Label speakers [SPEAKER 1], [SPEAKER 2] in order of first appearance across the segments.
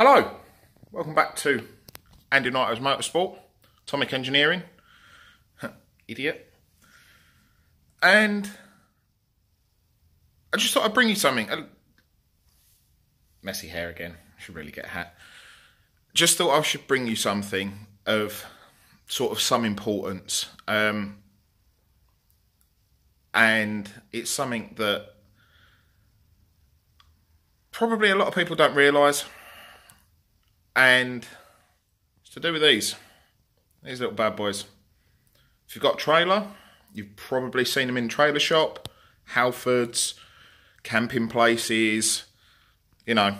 [SPEAKER 1] Hello, welcome back to Andian Autos Motorsport, Atomic Engineering, idiot. And I just thought I'd bring you something. Messy hair again, should really get a hat. Just thought I should bring you something of sort of some importance. Um, and it's something that probably a lot of people don't realise and it's to do with these these little bad boys. If you've got trailer, you've probably seen them in trailer shop, Halfords, camping places, you know.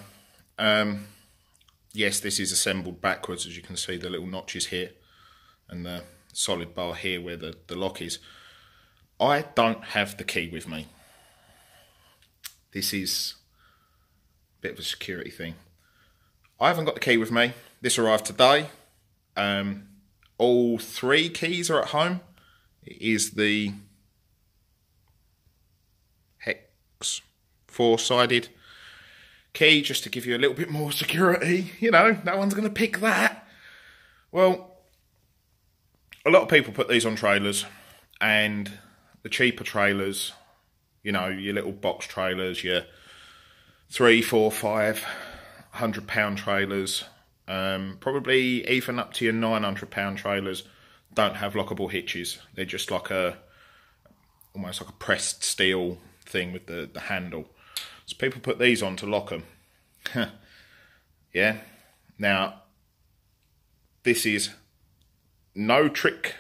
[SPEAKER 1] Um, yes, this is assembled backwards, as you can see the little notches here and the solid bar here where the, the lock is. I don't have the key with me. This is a bit of a security thing. I haven't got the key with me. This arrived today. Um, all three keys are at home. It is the hex four-sided key just to give you a little bit more security. You know, no one's going to pick that. Well, a lot of people put these on trailers and the cheaper trailers, you know, your little box trailers, your three, four, five, hundred pound trailers, um, probably even up to your nine hundred pound trailers, don't have lockable hitches. They're just like a almost like a pressed steel thing with the the handle. So people put these on to lock them. yeah. Now, this is no trick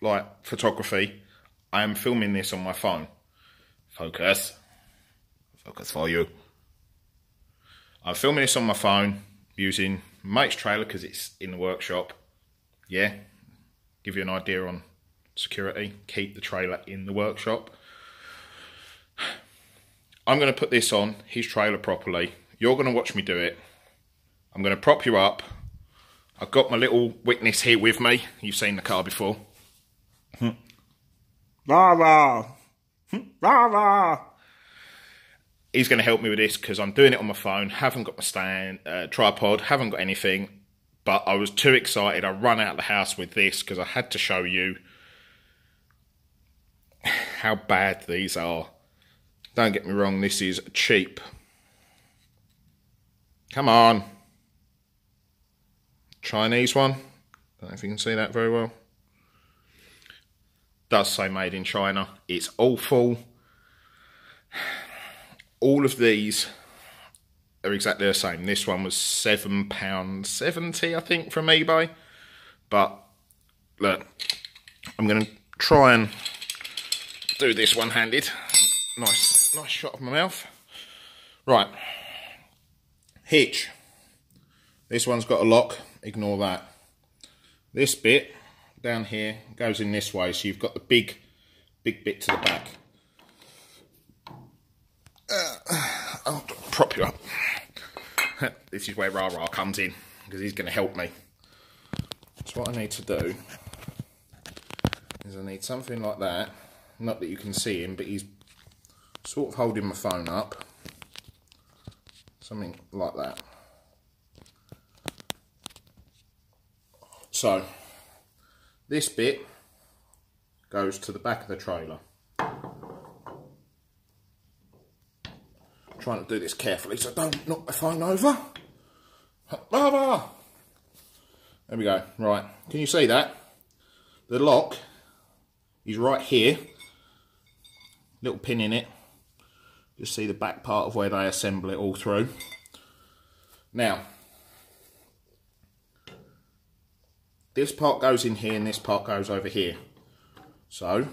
[SPEAKER 1] like photography. I am filming this on my phone. Focus. Focus for you. I'm filming this on my phone using mate's trailer because it's in the workshop. Yeah, give you an idea on security. Keep the trailer in the workshop. I'm going to put this on his trailer properly. You're going to watch me do it. I'm going to prop you up. I've got my little witness here with me. You've seen the car before. Hmm.
[SPEAKER 2] Rah rah. Hmm. Rah rah
[SPEAKER 1] he's going to help me with this because I'm doing it on my phone. Haven't got my stand uh, tripod. Haven't got anything. But I was too excited. I run out of the house with this because I had to show you how bad these are. Don't get me wrong. This is cheap. Come on. Chinese one. Don't know if you can see that very well. Does say made in China. It's awful all of these are exactly the same. This one was £7.70, I think, from eBay. But, look, I'm going to try and do this one-handed. Nice, nice shot of my mouth. Right. Hitch. This one's got a lock. Ignore that. This bit down here goes in this way. So you've got the big, big bit to the back. Uh, I'll prop you up. this is where Rah comes in, because he's going to help me. So what I need to do is I need something like that. Not that you can see him, but he's sort of holding my phone up. Something like that. So, this bit goes to the back of the trailer. Trying to do this carefully so don't knock my phone over. There we go. Right. Can you see that? The lock is right here. Little pin in it. Just see the back part of where they assemble it all through. Now, this part goes in here and this part goes over here. So,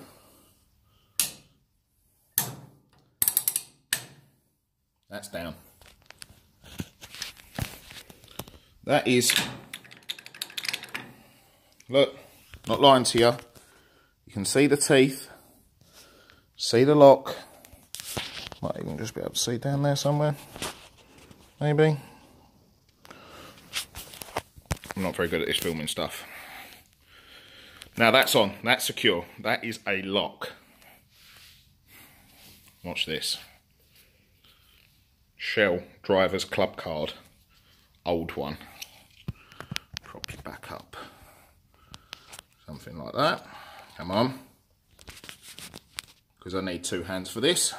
[SPEAKER 1] That's down. That is, look, not lying to you. You can see the teeth, see the lock. Might even just be able to see down there somewhere. Maybe. I'm not very good at this filming stuff. Now that's on, that's secure. That is a lock. Watch this. Shell Drivers Club card. old one. Prop it back up. Something like that. Come on. Because I need two hands for this.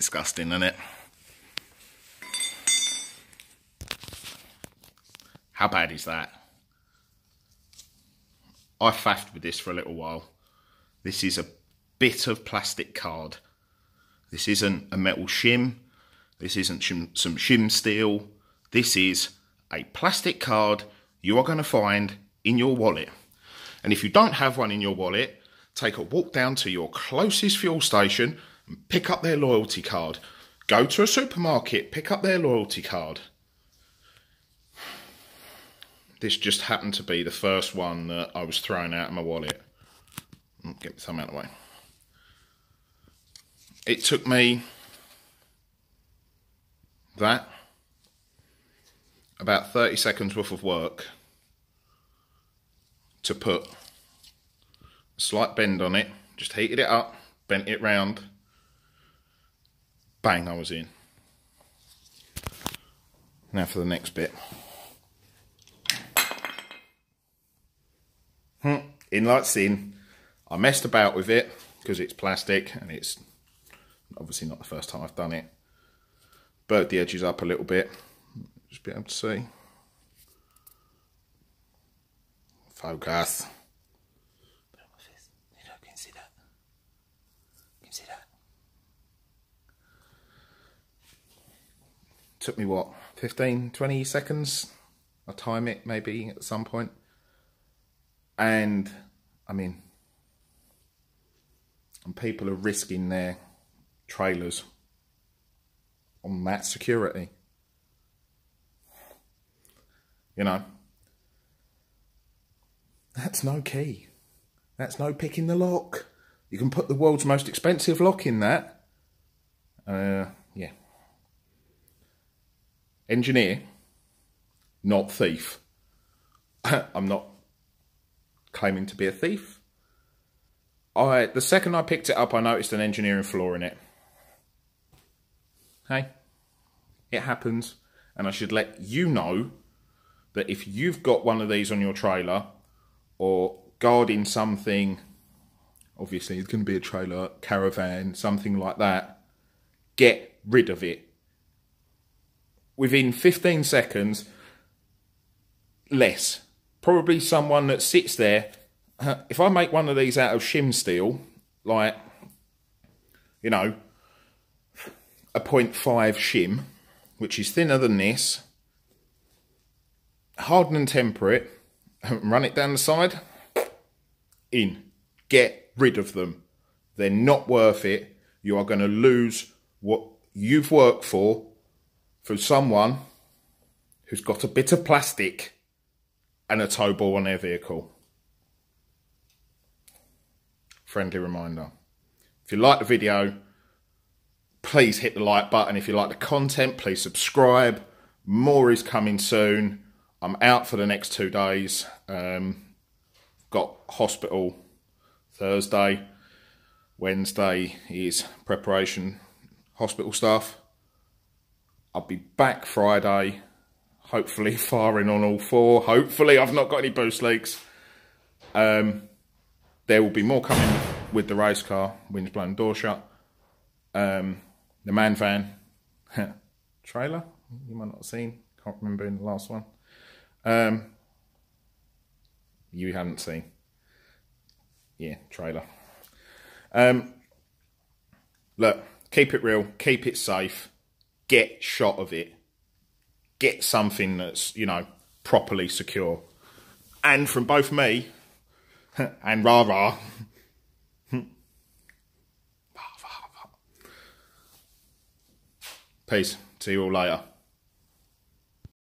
[SPEAKER 1] Disgusting, isn't it? How bad is that? I faffed with this for a little while. This is a bit of plastic card. This isn't a metal shim. This isn't shim, some shim steel. This is a plastic card you are going to find in your wallet. And if you don't have one in your wallet, take a walk down to your closest fuel station pick up their loyalty card. Go to a supermarket, pick up their loyalty card. This just happened to be the first one that I was throwing out of my wallet. Get some out of the way. It took me that about 30 seconds worth of work to put a slight bend on it, just heated it up, bent it round, bang, I was in. Now for the next bit. Hmm, in like sin, I messed about with it because it's plastic and it's obviously not the first time I've done it. Burnt the edges up a little bit, just be able to see. Focus.
[SPEAKER 2] Can see that? Can you see that?
[SPEAKER 1] Took me what, 15, 20 seconds? I time it maybe at some point. And I mean, and people are risking their trailers on that security. You know, that's no key. That's no picking the lock. You can put the world's most expensive lock in that. Uh, yeah. Engineer, not thief. I'm not claiming to be a thief. I the second I picked it up, I noticed an engineering flaw in it. Hey, it happens, and I should let you know that if you've got one of these on your trailer or guarding something, obviously it's going to be a trailer, caravan, something like that, get rid of it. Within 15 seconds, less. Probably someone that sits there. Uh, if I make one of these out of shim steel, like, you know, a 0.5 shim, which is thinner than this, harden and temper it, run it down the side, in. Get rid of them. They're not worth it. You are going to lose what you've worked for for someone who's got a bit of plastic and a tow ball on their vehicle. Friendly reminder. If you like the video, please hit the like button. If you like the content, please subscribe. More is coming soon. I'm out for the next two days. Um, got hospital Thursday. Wednesday is preparation hospital stuff. I'll be back Friday. Hopefully firing on all four. Hopefully I've not got any boost leaks. Um, there will be more coming with the race car. Winds blown, door shut. Um, the man van trailer. You might not have seen. Can't remember in the last one. Um, you hadn't seen. Yeah, trailer. Um, look, keep it real, keep it safe, get shot of it, get something that's, you know, properly secure. And from both me and Rah Rah, peace. See you all later.